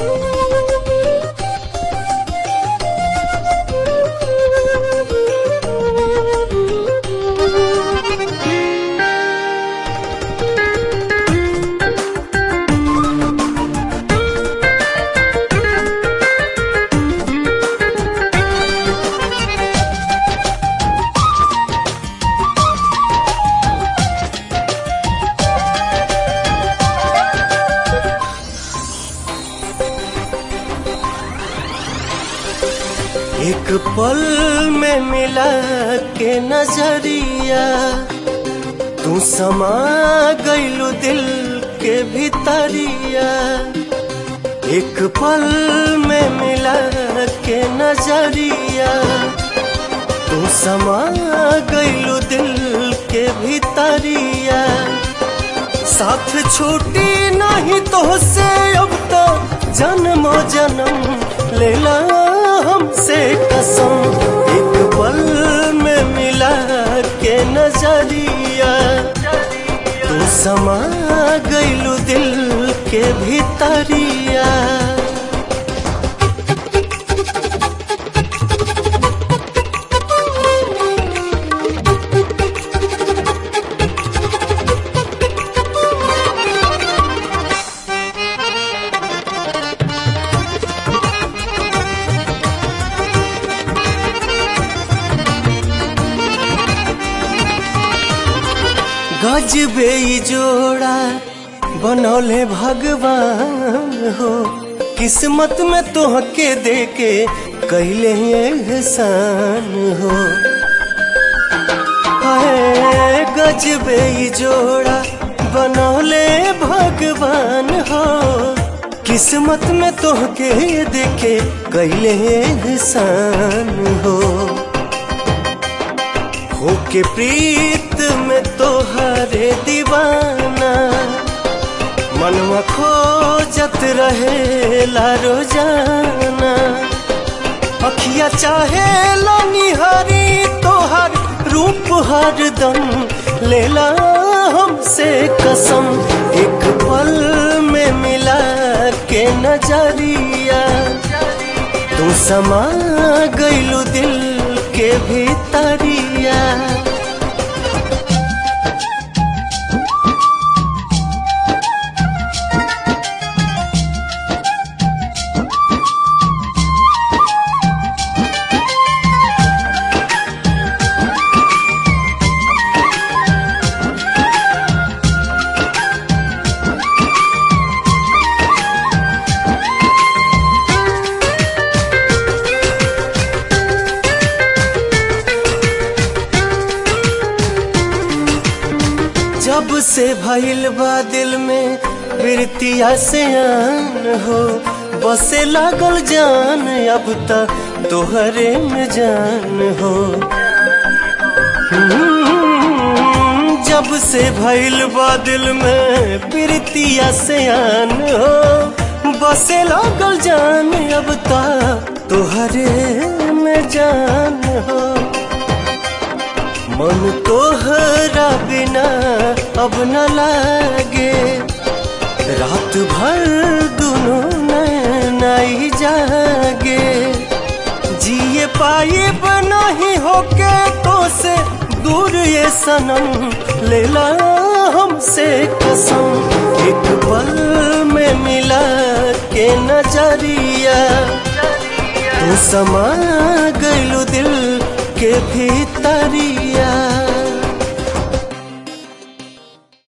Oh, you. एक पल में मिला के नज़रिया। तू समा गईलू दिल के भीतरिया। एक पल में मिला के नज़रिया। तू समा गईलू दिल के भीतरिया। साथ छूटी नहीं तो से अब तो जन्मो जन्म लेला हमसे कसम एक पल में मिला के नज़रिया। तू समा गईलू दिल के भीतरिया। गजबे जोड़ा बनौले भगवान हो। किस्मत में तोहके देके कैले एहसान हो। गजबे जोड़ा बनौले भगवान हो। किस्मत में तोहके देके कैले एहसान हो। होके प्रीत में तोहरे दीवाना। मनवा खोजत रहे ला रोज़ाना। अखिया चाहे निहारी तोहर रूप हर हरदम लेला हमसे कसम, एक पल में मिला के नज़रिया। तू समा गईलू दिल के भीतरिया। जब से भइल बा दिल में बिरतिया से आन हो। बसे लागल जान, अब तक तोहरे में जान हो। जब से भइल बा दिल में बिरतिया से आन हो। बसे लागल जान, अब तक तोहरे में जान हो। मन तोहरा बिना अब न लागे। रात भर दोनों नहीं जागे। जिए पाए बना ही होके तो से दूर ये सनम, लेला हमसे कसम। एक पल में मिला के नज़रिया। तू समा गईलू दिल के भीतरिया।